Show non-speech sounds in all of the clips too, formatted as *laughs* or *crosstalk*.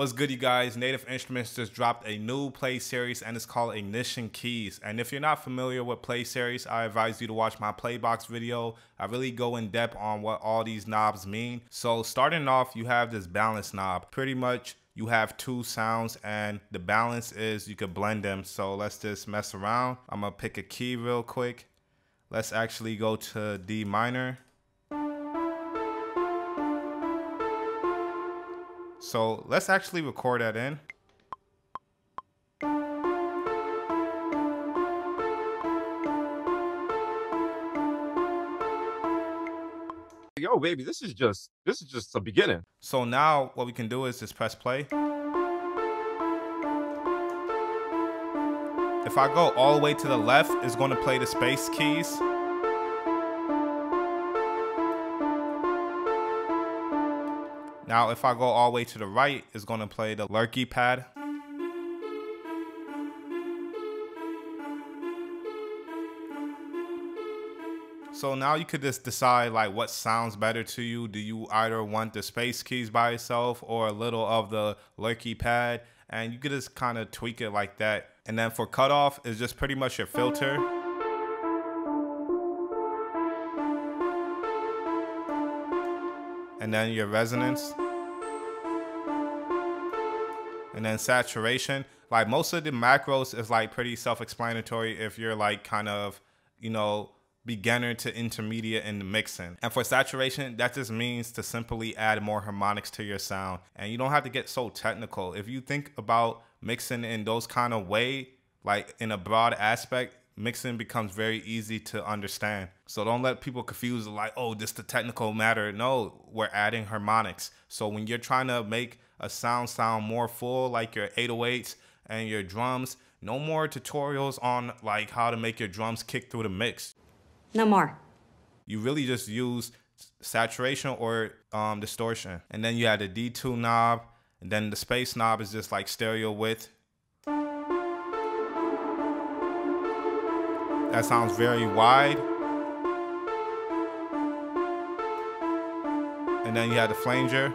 What's good, you guys? Native Instruments just dropped a new play series and it's called Ignition Keys. And if you're not familiar with play series, I advise you to watch my Playbox video. I really go in depth on what all these knobs mean. So starting off, you have this balance knob. Pretty much you have two sounds and the balance is you could blend them. So let's just mess around. I'm gonna pick a key real quick. Let's actually go to D minor. So let's actually record that in. Yo, baby, this is just this is just the beginning. So now what we can do is just press play. If I go all the way to the left, it's going to play the space keys. Now, if I go all the way to the right, it's to play the lurky pad. So now you could just decide like what sounds better to you. Do you either want the space keys by itself or a little of the lurky pad? And you could just kind of tweak it like that. And then for cutoff, it's just pretty much your filter. and then your resonance and then saturation. Like most of the macros is like pretty self-explanatory if you're like kind of you know beginner to intermediate in the mixing. And for saturation that just means to simply add more harmonics to your sound. And you don't have to get so technical. If you think about mixing in those kind of way like in a broad aspect mixing becomes very easy to understand. So don't let people confuse like, oh, this the technical matter. No, we're adding harmonics. So when you're trying to make a sound sound more full, like your 808s and your drums, no more tutorials on like how to make your drums kick through the mix. No more. You really just use saturation or um, distortion. And then you have the D2 knob, and then the space knob is just like stereo width That sounds very wide. And then you have the flanger.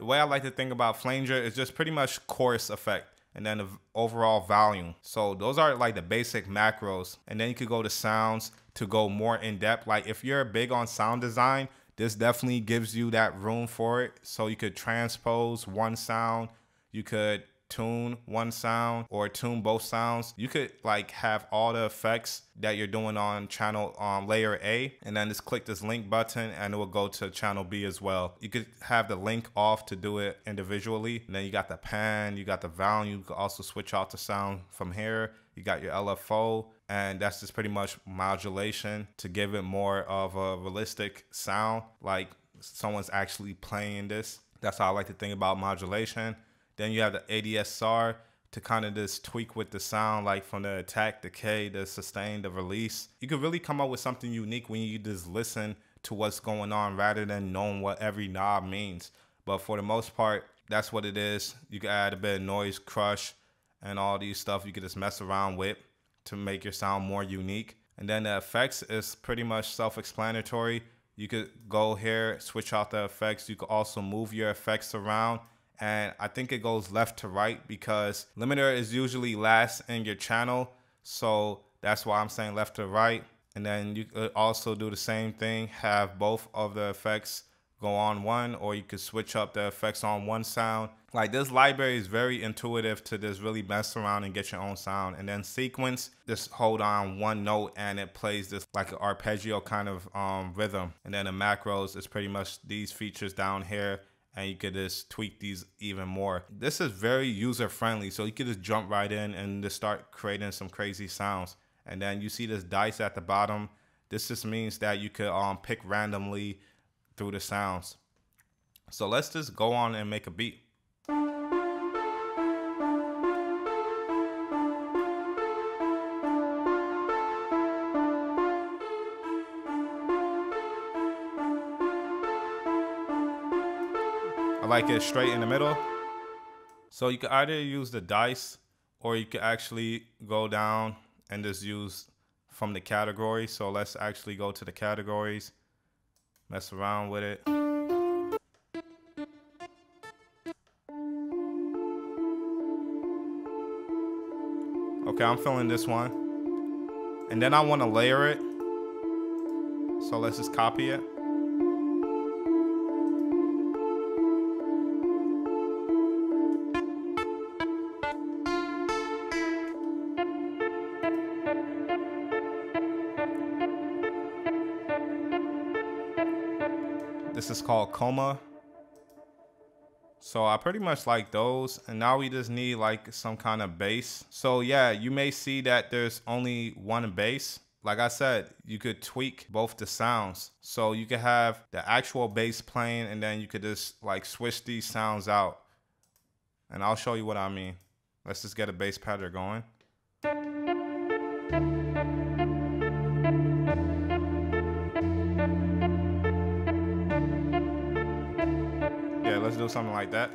The way I like to think about flanger is just pretty much chorus effect and then the overall volume. So those are like the basic macros. And then you could go to sounds to go more in depth. Like if you're big on sound design, this definitely gives you that room for it. So you could transpose one sound. You could tune one sound or tune both sounds, you could like have all the effects that you're doing on channel um, layer A and then just click this link button and it will go to channel B as well. You could have the link off to do it individually. And then you got the pan, you got the volume. You could also switch out the sound from here. You got your LFO and that's just pretty much modulation to give it more of a realistic sound like someone's actually playing this. That's how I like to think about modulation. Then you have the ADSR to kind of just tweak with the sound, like from the attack, decay, the sustain, the release. You could really come up with something unique when you just listen to what's going on rather than knowing what every knob means. But for the most part, that's what it is. You can add a bit of noise, crush, and all these stuff you can just mess around with to make your sound more unique. And then the effects is pretty much self-explanatory. You could go here, switch out the effects. You could also move your effects around and I think it goes left to right because limiter is usually last in your channel. So that's why I'm saying left to right. And then you could also do the same thing, have both of the effects go on one, or you could switch up the effects on one sound. Like this library is very intuitive to just really mess around and get your own sound. And then sequence, just hold on one note and it plays this like an arpeggio kind of um, rhythm. And then the macros is pretty much these features down here and you could just tweak these even more. This is very user friendly, so you could just jump right in and just start creating some crazy sounds. And then you see this dice at the bottom. This just means that you could um, pick randomly through the sounds. So let's just go on and make a beat. like it straight in the middle. So you can either use the dice or you can actually go down and just use from the category. So let's actually go to the categories, mess around with it. Okay, I'm feeling this one. And then I wanna layer it. So let's just copy it. Called Coma. So I pretty much like those. And now we just need like some kind of bass. So yeah, you may see that there's only one bass. Like I said, you could tweak both the sounds. So you could have the actual bass playing and then you could just like switch these sounds out. And I'll show you what I mean. Let's just get a bass pattern going. Do something like that.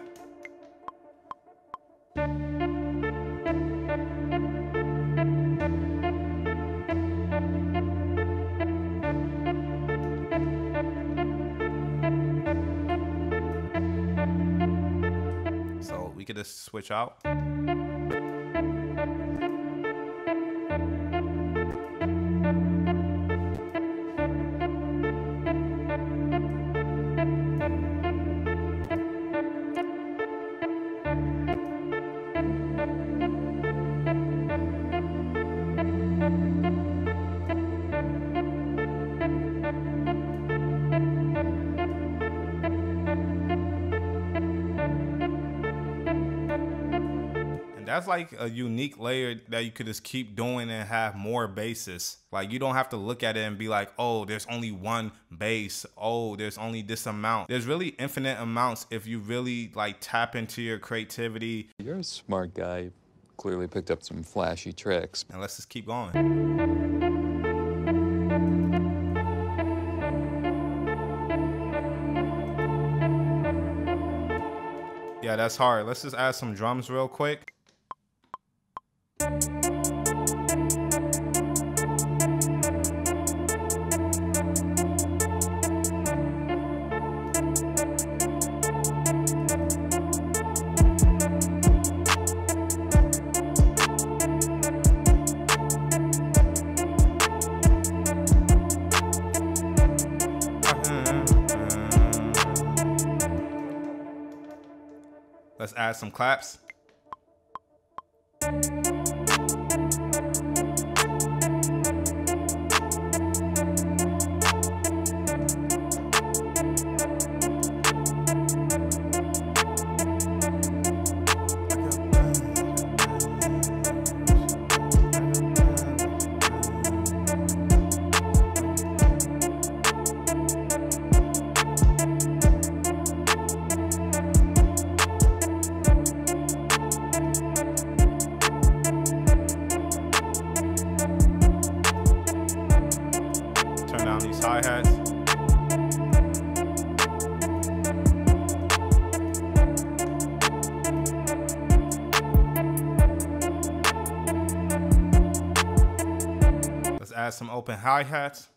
So we could just switch out. That's like a unique layer that you could just keep doing and have more basses. Like you don't have to look at it and be like, oh, there's only one bass. Oh, there's only this amount. There's really infinite amounts if you really like tap into your creativity. You're a smart guy. Clearly picked up some flashy tricks. And let's just keep going. Yeah, that's hard. Let's just add some drums real quick. Let's add some claps. Open hi-hats.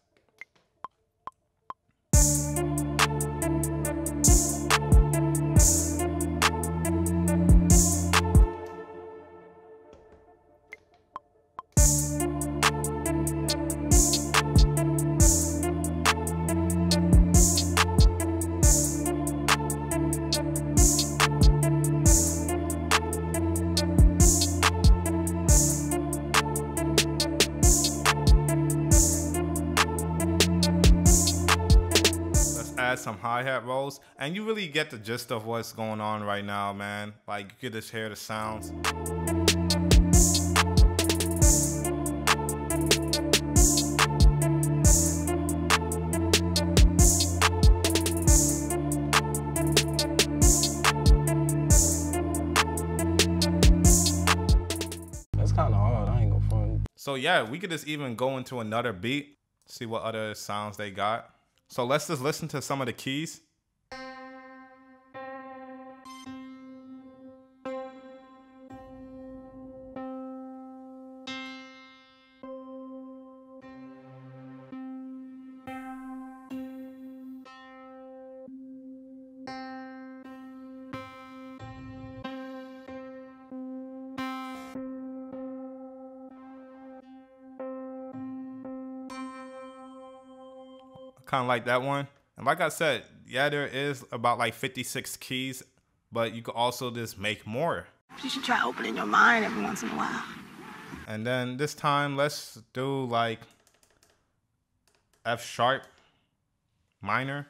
Hi-hat rolls and you really get the gist of what's going on right now, man. Like you could just hear the sounds. That's kind of hard. I ain't gonna front. So yeah, we could just even go into another beat, see what other sounds they got. So let's just listen to some of the keys. Kind of like that one. And like I said, yeah, there is about like 56 keys, but you could also just make more. You should try opening your mind every once in a while. And then this time, let's do like F sharp minor.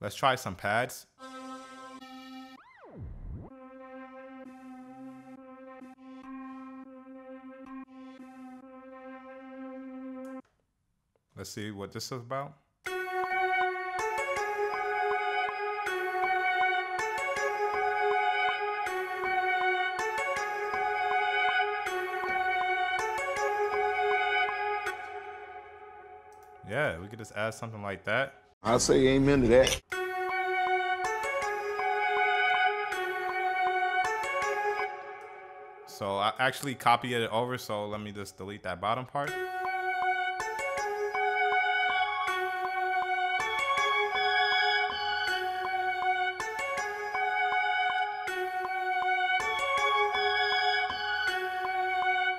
Let's try some pads. Let's see what this is about. Yeah, we could just add something like that. I say amen to that. So I actually copied it over, so let me just delete that bottom part.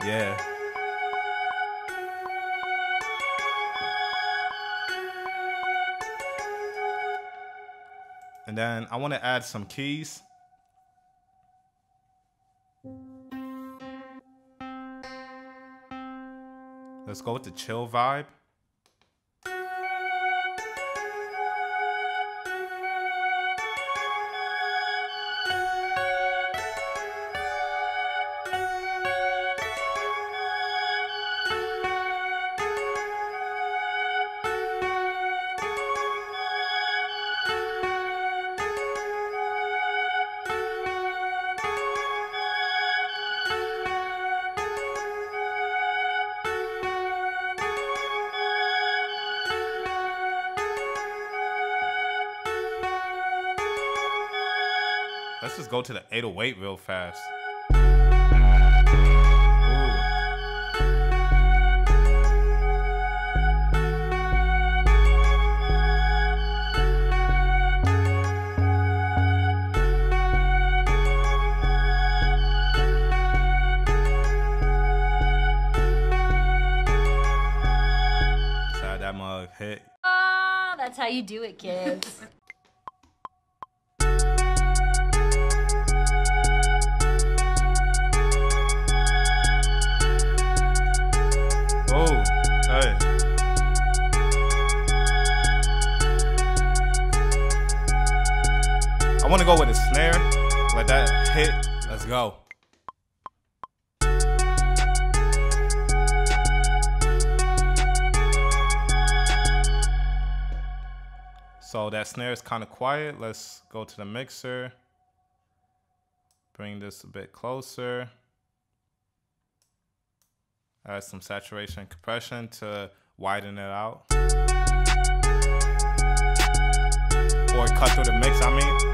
Yeah. And then I want to add some keys. Let's go with the chill vibe. Let's just go to the 808 real fast. Hit. Ah, that's how you do it, kids. *laughs* I want to go with a snare. Let that hit. Let's go. So that snare is kind of quiet. Let's go to the mixer. Bring this a bit closer. Add some saturation and compression to widen it out. Or cut through the mix, I mean.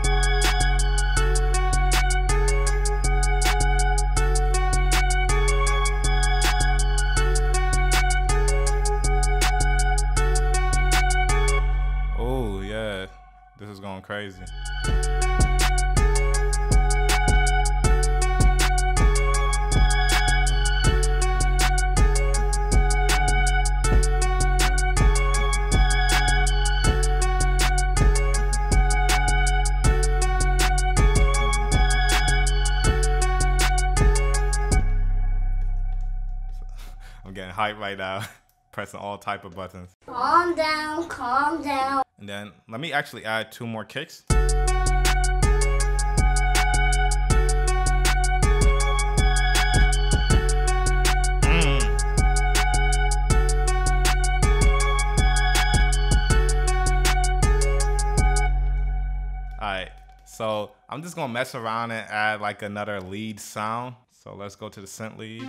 This is going crazy. I'm getting hyped right now, *laughs* pressing all type of buttons. Calm down, calm down. And then let me actually add two more kicks. Mm. So I'm just gonna mess around and add like another lead sound. So let's go to the synth lead.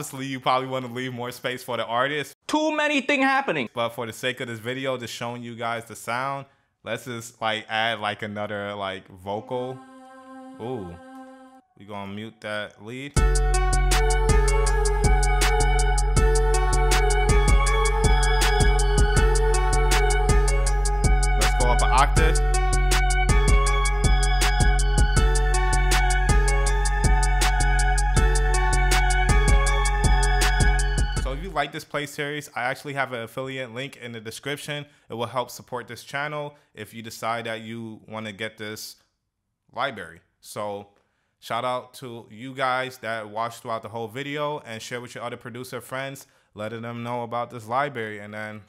Obviously you probably want to leave more space for the artist. Too many thing happening. But for the sake of this video, just showing you guys the sound, let's just like add like another like vocal. Ooh. We gonna mute that lead. Let's go up an octave. Like this play series, I actually have an affiliate link in the description. It will help support this channel if you decide that you want to get this library. So shout out to you guys that watched throughout the whole video and share with your other producer friends, letting them know about this library and then,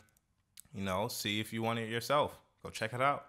you know, see if you want it yourself. Go check it out.